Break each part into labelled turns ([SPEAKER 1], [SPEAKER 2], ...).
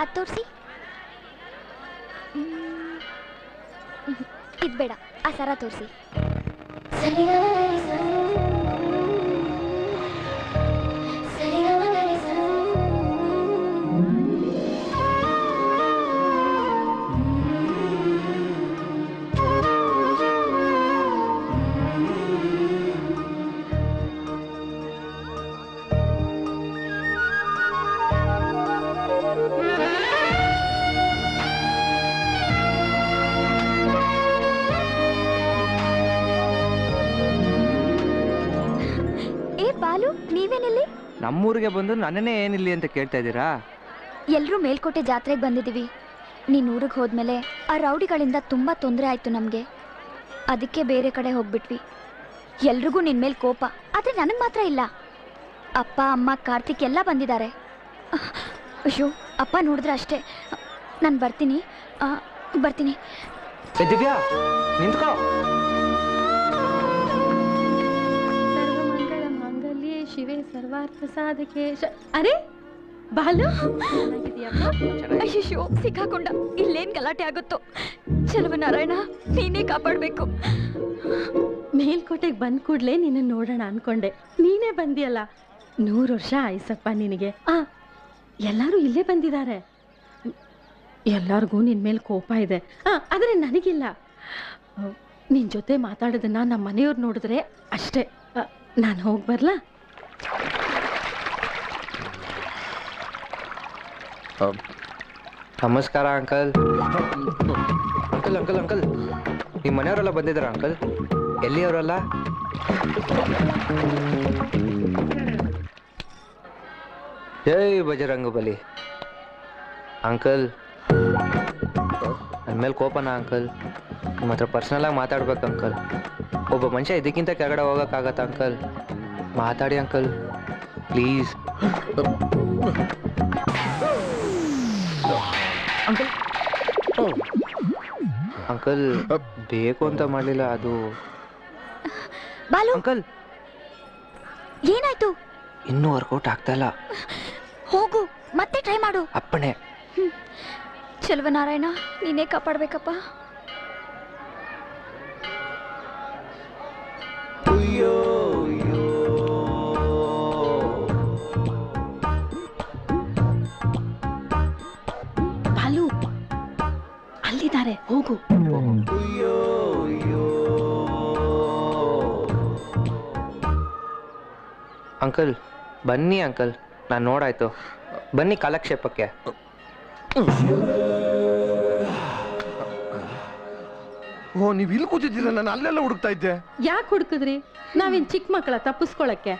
[SPEAKER 1] ಅದು ತೋರಿಸಿ. ಇದು ಬೇಡ. ಆ ಸರ ತೋರಿಸಿ.
[SPEAKER 2] ನಮ್ಮೂರಿಗೆ ಬಂದು ನನ್ನನ್ನೇ ಏನಿಲ್ಲಿ ಅಂತ ಕೇಳ್ತಾ ಇದ್ದೀರಾ?
[SPEAKER 1] ಎಲ್ಲರೂ ಮೇಲ್ಕೋಟೆ ಜಾತ್ರೆಗೆ ಬಂದಿದ್ದೀವಿ. ನೀನು ಊರಿಗೆ ಹೋದ್ಮೇಲೆ ಆ ರೌಡಿಗಳಿಂದ ತುಂಬ ತೊಂದರೆ ಆಯಿತು ನಮಗೆ. ಅದಕ್ಕೆ ಬೇರೆ ಕಡೆ ಹೋಗ್ಬಿಟ್ವಿ. ಎಲ್ರಿಗೂ ನಿನ್ನ ಮೇಲೆ ಕೋಪ ಆದರೆ ನನಗೆ ಮಾತ್ರ ಇಲ್ಲ. ಅಪ್ಪ ಅಮ್ಮ ಕಾರ್ತಿಕ್ ಎಲ್ಲ ಬಂದಿದ್ದಾರೆ. ಅಯ್ಯೋ ಅಪ್ಪ ನೋಡಿದ್ರೆ ಅಷ್ಟೇ. ನಾನು ಬರ್ತೀನಿ. ಬರ್ತೀನಿ.
[SPEAKER 2] ದಿವ್ಯಾ ನಿಂತ್ಕೋ.
[SPEAKER 3] ಸರ್ವಾರ್ಥ ಸಾಧಕೆ ಅರೆ? ಬಾಲು?
[SPEAKER 1] ಅಯ್ಯೋ ಸಿಕ್ಕಾಕೊಂಡ. ಇಲ್ಲೇನ್ ಗಲಾಟೆ ಆಗುತ್ತೋ? ನಾರಾಯಣ, ನೀನೇ ಕಾಪಾಡ್ಬೇಕು.
[SPEAKER 3] ಮೇಲ್ಕೋಟೆಗೆ ಬಂದ್ ಕೂಡ್ಲೆ ನಿನ್ನ ನೋಡೋಣ ಅನ್ಕೊಂಡೆ. ನೀನೇ ಬಂದಿಯಲ್ಲ? ನೂರು ವರ್ಷ ಆಯ್ಸಪ್ಪ ನಿನಗೆ. ಆ, ಎಲ್ಲರೂ ಇಲ್ಲೇ ಬಂದಿದ್ದಾರೆ ಎಲ್ಲರಿಗೂ ನಿನ್ನ ಮೇಲೆ ಕೋಪ ಇದೆ. ಆ, ಆದರೆ ನನಗಿಲ್ಲ. ನಿನ್ನ ಜೊತೆ ಮಾತಾಡೋದನ್ನ ನಮ್ಮ ಮನೆಯವ್ರು ನೋಡಿದ್ರೆ ಅಷ್ಟೇ. ನಾನು ಹೋಗಿ ಬರ್ಲಾ?
[SPEAKER 2] ನಮಸ್ಕಾರ ಅಂಕಲ್ ಅಂಕಲ್ ಅಂಕಲ್ ಅಂಕಲ್ ನಿಮ್ಮ ಮನೆಯವರೆಲ್ಲ ಬಂದಿದ್ದಾರ ಅಂಕಲ್ ಎಲ್ಲಿಯವರಲ್ಲ? ಜೈ ಬಜರಂಗ ಬಲಿ. ಅಂಕಲ್ ನನ್ನ ಮೇಲೆ ಕೋಪನ ಅಂಕಲ್ ನಿಮ್ಮ ಹತ್ರ ಪರ್ಸ್ನಲಾಗಿ ಮಾತಾಡ್ಬೇಕು ಅಂಕಲ್ ಒಬ್ಬ ಮನುಷ್ಯ ಇದಕ್ಕಿಂತ ಕೆಳಗಡೆ ಹೋಗೋಕ್ಕಾಗತ್ತಾ ಅಂಕಲ್ ಮಾತಾಡಿ ಅಂಕಲ್ ಪ್ಲೀಸ್ ಅಂಕಲ್ ಬೇಕು ಅಂತ ಮಾಡಲಿಲ್ಲ ಅದು.
[SPEAKER 1] ಬಾಲು!
[SPEAKER 2] ಅಂಕಲ್!
[SPEAKER 1] ಏನಾಯ್ತು?
[SPEAKER 2] ಇನ್ನೂ ವರ್ಕೌಟ್ ಆಗ್ತಾ ಇಲ್ಲ.
[SPEAKER 1] ಹೋಗು ಮತ್ತೆ ಟ್ರೈ ಮಾಡು.
[SPEAKER 2] ಅಪ್ಪಣೆ.
[SPEAKER 1] ನಾರಾಯಣ ನೀನೇ ಕಾಪಾಡ್ಬೇಕಪ್ಪ.
[SPEAKER 3] ಬಾಲು ಹೋಗು.
[SPEAKER 2] ಅಂಕಲ್ ಬನ್ನಿ ಅಂಕಲ್. ನಾನು ನೋಡಾಯ್ತು. ಬನ್ನಿ ಕಾಲಕ್ಷೇಪಕ್ಕೆ.
[SPEAKER 4] ಓ ನೀವು ಇಲ್ಲಿ ಕೂತಿದ್ದೀರ? ನಾನು ಅಲ್ಲೆಲ್ಲ ಹುಡುಕ್ತಾ ಇದ್ದೆ.
[SPEAKER 3] ಯಾಕೆ ಹುಡುಕಿದ್ರಿ? ನಾವೇನ್ ಚಿಕ್ಕ ಮಕ್ಕಳ ತಪ್ಪಿಸ್ಕೊಳಕ್ಕೆ.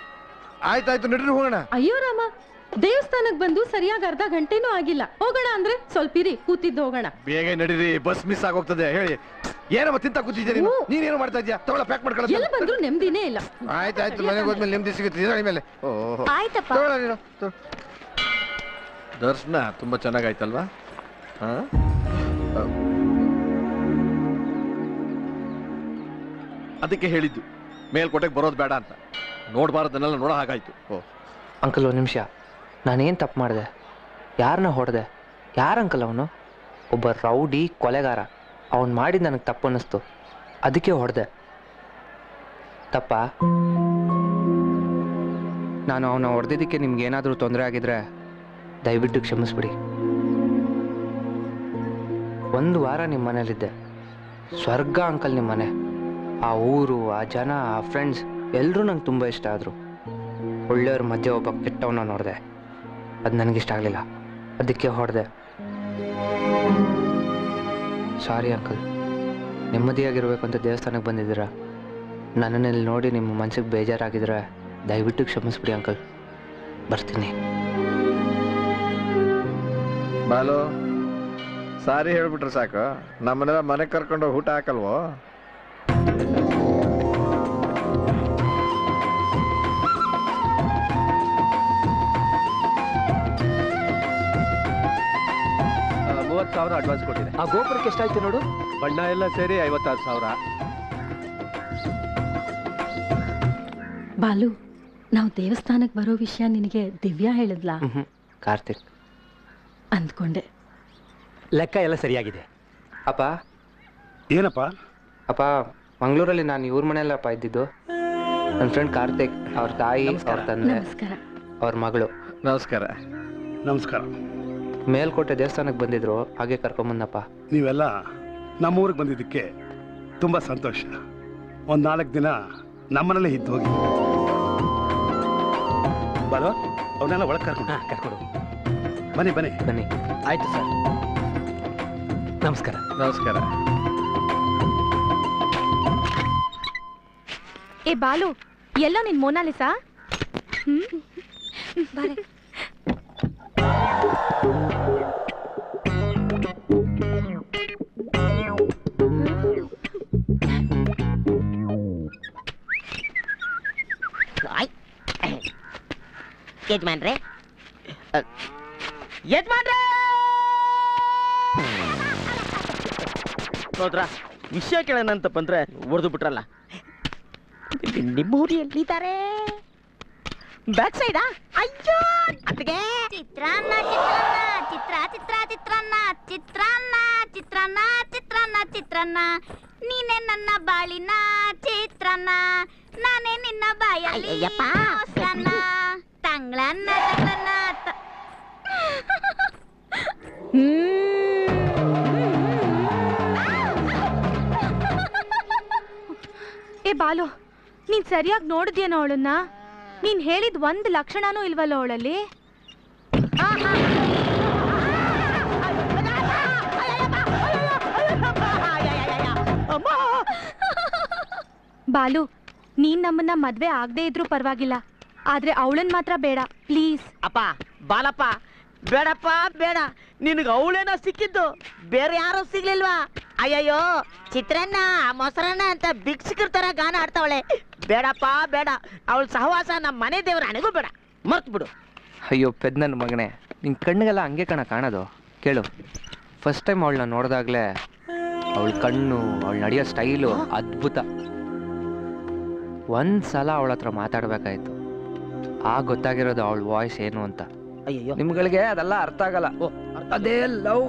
[SPEAKER 4] ಆಯ್ತಾಯ್ತು ನಡ್ರಿ ಹೋಗೋಣ.
[SPEAKER 3] ಅಯ್ಯೋ ರಾಮ ದೇವಸ್ಥಾನಕ್ಕೆ ಬಂದು ಸರಿಯಾಗಿ ಅರ್ಧ ಗಂಟೆನೂ ಆಗಿಲ್ಲ. ಹೋಗೋಣ ಅಂದ್ರೆ ಸ್ವಲ್ಪ ಇರಿ ಕೂತಿದ್ದು ಹೋಗೋಣ.
[SPEAKER 4] ಬೇಗ ನಡೀರಿ ಬಸ್ ಮಿಸ್ ಆಗೋಗ್ತದೆ ಹೇಳಿ. ಏನಮ್ಮ ತಿಂತ ಕೂತಿದ್ದೀರಿ ನೀನು?
[SPEAKER 3] ಹ್ಞೂ.
[SPEAKER 4] ನೀನೇನು ಮಾಡ್ತಾ ಇದ್ಯಾ? ತಗೊಳ ಪ್ಯಾಕ್
[SPEAKER 3] ಎಲ್ಲಿ
[SPEAKER 4] ಎಲ್ಲ
[SPEAKER 3] ಬಂದ್ರು ನೆಮ್ಮದಿನೇ ಇಲ್ಲ.
[SPEAKER 4] ಆಯ್ತು ಮನೆಗೆ ಹೋದ್ಮೇಲೆ ನೆಮ್ಮದಿ ಸಿಗುತ್ತೆ. ಇದರ ಮೇಲೆ. ಓಹೋ
[SPEAKER 1] ಆಯ್ತಪ್ಪ.
[SPEAKER 4] ನೀನು ತಗೊ. ದರ್ಶನ ತುಂಬಾ ಚೆನ್ನಾಗಾಯ್ತಲ್ವಾ? ಹಾ? ಅದಕ್ಕೆ ಹೇಳಿದ್ದು ಮೇಲ್ಕೋಟೆಗೆ ಬರೋದು ಬೇಡ ಅಂತ. ನೋಡಬಾರ್ದನ್ನೆಲ್ಲ ನೋಡೋ ಹಾಗಾಯ್ತು. ಓ
[SPEAKER 2] ಅಂಕಲ್ ಒಂದು ನಿಮಿಷ. ನಾನೇನು ತಪ್ಪು ಮಾಡಿದೆ? ಯಾರನ್ನ ಹೊಡೆದೆ? ಯಾರು ಅಂಕಲ್ ಅವನು? ಒಬ್ಬ ರೌಡಿ ಕೊಲೆಗಾರ. ಅವನು ಮಾಡಿದ್ದು ನನಗೆ ತಪ್ಪು ಅನ್ನಿಸ್ತು. ಅದಕ್ಕೆ ಹೊಡೆದೆ. ತಪ್ಪ? ನಾನು ಅವನ ಹೊಡೆದಿದ್ದಕ್ಕೆ ನಿಮ್ಗೆ ಏನಾದರೂ ತೊಂದರೆ ಆಗಿದ್ರೆ ದಯವಿಟ್ಟು ಕ್ಷಮಿಸ್ಬಿಡಿ. ಒಂದು ವಾರ ನಿಮ್ಮ ಮನೇಲಿದ್ದೆ ಸ್ವರ್ಗ ಅಂಕಲ್ ನಿಮ್ಮ ಮನೆ ಆ ಊರು, ಆ ಜನ, ಆ ಫ್ರೆಂಡ್ಸ್ ಎಲ್ಲರೂ ನಂಗೆ ತುಂಬ ಇಷ್ಟ ಆದರು. ಒಳ್ಳೆಯವ್ರ ಮಧ್ಯೆ ಒಬ್ಬ ಕೆಟ್ಟವನ್ನ ನೋಡಿದೆ. ಅದು ನನಗಿಷ್ಟ ಆಗಲಿಲ್ಲ. ಅದಕ್ಕೆ ಹೊಡೆದೆ. ಸಾರಿ ಅಂಕಲ್ ನೆಮ್ಮದಿಯಾಗಿರಬೇಕು ಅಂತ ದೇವಸ್ಥಾನಕ್ಕೆ ಬಂದಿದ್ದೀರಾ? ನನ್ನನ್ನಲ್ಲಿ ನೋಡಿ ನಿಮ್ಮ ಮನಸ್ಸಿಗೆ ಬೇಜಾರಾಗಿದ್ರೆ ದಯವಿಟ್ಟು ಕ್ಷಮಿಸ್ಬಿಡಿ ಅಂಕಲ್ ಬರ್ತೀನಿ.
[SPEAKER 4] ಬಾಲು, ಸಾರಿ ಹೇಳ್ಬಿಟ್ರೆ ಸಾಕು. ನಮ್ಮನ್ನೆಲ್ಲ ಮನೆಗೆ ಕರ್ಕೊಂಡು ಊಟ ಹಾಕಲ್ವೋ?
[SPEAKER 5] ಅಡ್ವಾನ್ಸ್ ಕೊಟ್ಟಿದೆ.
[SPEAKER 2] ಆ ಗೋಪುರಕ್ಕೆ ಎಷ್ಟಾಯ್ತು ನೋಡು?
[SPEAKER 5] ಬಣ್ಣ ಎಲ್ಲ ಸೇರಿ ಐವತ್ತಾರು ಸಾವಿರ.
[SPEAKER 3] ಬಾಲು ನಾವು ದೇವಸ್ಥಾನಕ್ಕೆ ಬರೋ ವಿಷಯ ನಿನಗೆ ದಿವ್ಯಾ ಹೇಳಿದ್ಲಾ?
[SPEAKER 2] ಕಾರ್ತಿಕ್.
[SPEAKER 3] ಅಂದ್ಕೊಂಡೆ.
[SPEAKER 6] ಲೆಕ್ಕ ಎಲ್ಲ ಸರಿಯಾಗಿದೆ.
[SPEAKER 2] ಅಪ್ಪ?
[SPEAKER 7] ಏನಪ್ಪ?
[SPEAKER 2] ಅಪ್ಪ ಮಂಗಳೂರಲ್ಲಿ ನಾನು ಇವ್ರ ಮನೆಯಲ್ಲಪ್ಪ ಇದ್ದಿದ್ದು. ನನ್ನ ಫ್ರೆಂಡ್ ಕಾರ್ತಿಕ್ ಅವ್ರ ತಾಯಿ ಅವ್ರ ತಂದೆ
[SPEAKER 3] ನಮಸ್ಕಾರ.
[SPEAKER 2] ಅವ್ರ ಮಗಳು.
[SPEAKER 4] ನಮಸ್ಕಾರ.
[SPEAKER 7] ನಮಸ್ಕಾರ.
[SPEAKER 2] ಮೇಲ್ಕೋಟೆ ದೇವಸ್ಥಾನಕ್ಕೆ ಬಂದಿದ್ರು ಹಾಗೆ ಕರ್ಕೊಂಬಂದಪ್ಪ.
[SPEAKER 7] ನೀವೆಲ್ಲ ನಮ್ಮೂರಿಗೆ ಬಂದಿದ್ದಕ್ಕೆ ತುಂಬ ಸಂತೋಷ. ಒಂದು ನಾಲ್ಕು ದಿನ ನಮ್ಮನಲ್ಲೇ ಇದ್ದು ಹೋಗಿ. ಬರೋ ಅವನ್ನೆಲ್ಲ ಒಳಗೆ ಕರ್ಕೊಂಡು
[SPEAKER 6] ಹಾಂ ಕರ್ಕೊಡು
[SPEAKER 7] ಬನ್ನಿ ಬನ್ನಿ.
[SPEAKER 2] ಬನ್ನಿ.
[SPEAKER 6] ಆಯ್ತು ಸರ್. ನಮಸ್ಕಾರ.
[SPEAKER 4] ನಮಸ್ಕಾರ.
[SPEAKER 8] ಏ ಬಾಲು ಎಲ್ಲೋ ನಿನ್ ಮೋನಾಲಿಸಾ?
[SPEAKER 9] ಬಾರೆ.
[SPEAKER 10] ಆಯ್ ಯಜಮಾನ್ರೆ. ಯಜಮಾನ್ರೆ! ನೋಡ್ರ ವಿಷಯ ಕೇಳೋಣ ಅಂದ್ರೆ ಬಂದ್ರೆ ಹೊಡೆದು ಬಿಟ್ರಲ್ಲ. ನಿಮ್ಮೂರಿ ಎಲ್ಲಿದ್ದಾರೆ ಬ್ಯಾಕ್ ಸೈಡಾ ಅಯ್ಯೋ ಅತ್ತಿಗೆ.
[SPEAKER 9] ಚಿತ್ರಾನ್ನ ಚಿತ್ರಾನ್ನ ಚಿತ್ರ ಚಿತ್ರ ಚಿತ್ರಾನ್ನ ಚಿತ್ರಾನ್ನ ಚಿತ್ರಾನ್ನ ಚಿತ್ರಾನ್ನ ಚಿತ್ರಾನ್ನ. ನೀನೇ ನನ್ನ ಬಾಳಿನ ಚಿತ್ರಾನ್ನ ನಾನೇ ನಿನ್ನ ಬಾಯಲ್ಲಿ
[SPEAKER 10] ಅಯ್ಯಯ್ಯಪ್ಪ.
[SPEAKER 9] ಮೊಸರನ್ನ ತಂಗ್ಳನ್ನ ತಂಗ್ಳನ್ನ ತ-
[SPEAKER 8] ಏ ಬಾಲು ನೀನ್ ಸರಿಯಾಗಿ ನೋಡಿದ್ಯೇನೋ ಅವಳನ್ನ? ನೀನ್ ಹೇಳಿದ ಒಂದ್ ಲಕ್ಷಣನೂ ಇಲ್ವಲ್ಲ ಅವಳಲ್ಲಿ? ಬಾಲು, ನೀನ್ ನಮ್ಮನ್ನ ಮದ್ವೆ ಆಗದೆ ಇದ್ರೂ ಪರವಾಗಿಲ್ಲ. ಆದ್ರೆ ಅವಳನ್ ಮಾತ್ರ ಬೇಡ ಪ್ಲೀಸ್
[SPEAKER 10] ಅಪ್ಪ, ಬಾಲಪ್ಪ, ಬೇಡಪ್ಪ, ಬೇಡ. ನಿನಗೆ ಅವಳೇನೋ ಸಿಕ್ಕಿದ್ದು, ಬೇರೆ ಯಾರು ಸಿಗ್ಲಿಲ್ವಾ? ಅಯ್ಯಯ್ಯೋ ಚಿತ್ರನ್ನ ಮೊಸರನ್ನ ಅಂತ ಭಿಕ್ಷುಕರ ಗಾನ ಆಡ್ತಾವಳೆ ಬೇಡಪ್ಪ, ಬೇಡ. ಅವಳ ಸಹವಾಸ ನಮ್ಮ ಮನೆ ದೇವ್ರ ನನಗೂ ಬೇಡ. ಮರ್ತ್ ಬಿಡು
[SPEAKER 2] ಅಯ್ಯೋ ಪೆದ್ ನನ್ನ ಮಗನೇ. ನಿನ್ನ ಕಣ್ಣಿಗೆಲ್ಲ ಹಂಗೆ ಕಣ ಕಾಣೋದು. ಕೇಳು. ಫಸ್ಟ್ ಟೈಮ್ ಅವಳನ್ನ ನೋಡಿದಾಗಲೇ ಅವಳ ಕಣ್ಣು ಅವಳ ನಡೆಯೋ ಸ್ಟೈಲು ಅದ್ಭುತ. ಒಂದು ಸಲ ಅವಳ ಹತ್ರ ಮಾತಾಡ್ಬೇಕಾಯ್ತು. ಆ ಗೊತ್ತಾಗಿರೋದು ಅವಳ ವಾಯ್ಸ್ ಏನು ಅಂತ.
[SPEAKER 10] ಅಯ್ಯೋ
[SPEAKER 2] ನಿಮ್ಗಳಿಗೆ ಅದೆಲ್ಲ ಅರ್ಥ ಆಗಲ್ಲ.
[SPEAKER 10] ಓ,
[SPEAKER 2] ಅದೇ ಲವ್